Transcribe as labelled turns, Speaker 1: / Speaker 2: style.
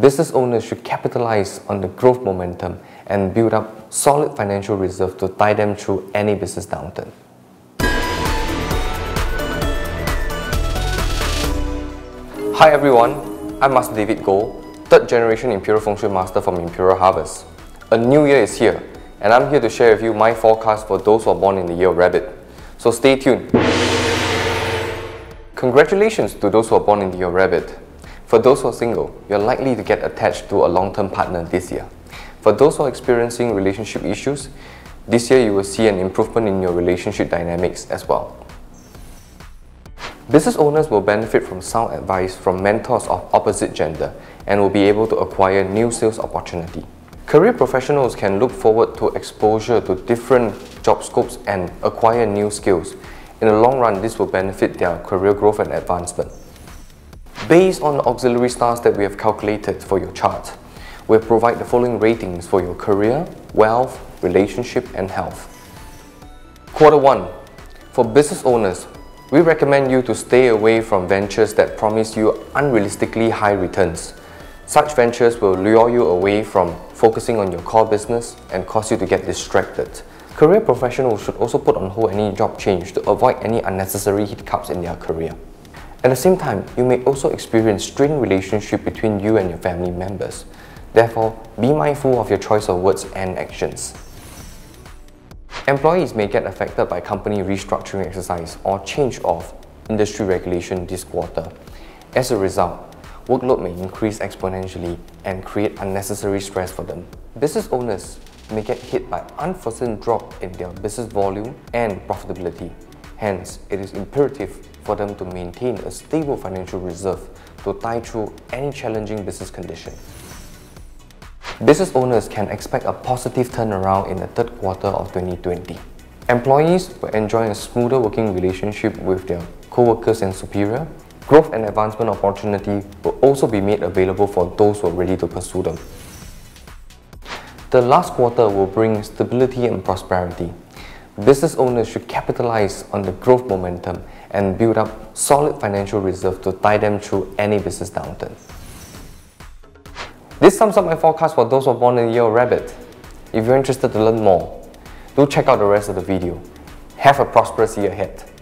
Speaker 1: Business owners should capitalize on the growth momentum and build up solid financial reserve to tide them through any business downturn. Hi everyone, I'm Master David Goh, third generation Imperial Feng Shui Master from Imperial Harvest. A new year is here, and I'm here to share with you my forecast for those who are born in the year of rabbit. So stay tuned. Congratulations to those who are born in the year of rabbit. For those who are single, you're likely to get attached to a long-term partner this year. For those who are experiencing relationship issues, this year you will see an improvement in your relationship dynamics as well. Business owners will benefit from sound advice from mentors of opposite gender and will be able to acquire new sales opportunity. Career professionals can look forward to exposure to different job scopes and acquire new skills. In the long run, this will benefit their career growth and advancement. Based on the auxiliary stars that we have calculated for your chart, we provide the following ratings for your career, wealth, relationship and health. Quarter 1. For business owners, we recommend you to stay away from ventures that promise you unrealistically high returns. Such ventures will lure you away from focusing on your core business and cause you to get distracted. Career professionals should also put on hold any job change to avoid any unnecessary hiccups in their career. At the same time, you may also experience strained relationship between you and your family members. Therefore, be mindful of your choice of words and actions. Employees may get affected by company restructuring exercise or change of industry regulation this quarter. As a result, workload may increase exponentially and create unnecessary stress for them. Business owners may get hit by unforeseen drop in their business volume and profitability. Hence, it is imperative for them to maintain a stable financial reserve to tide through any challenging business condition. Business owners can expect a positive turnaround in the third quarter of 2020. Employees will enjoy a smoother working relationship with their co-workers and superior. Growth and advancement opportunity will also be made available for those who are ready to pursue them. The last quarter will bring stability and prosperity. Business owners should capitalize on the growth momentum and build up solid financial reserve to tide them through any business downturn. This sums up my forecast for those who are born in the year of rabbit. If you're interested to learn more, do check out the rest of the video. Have a prosperous year ahead.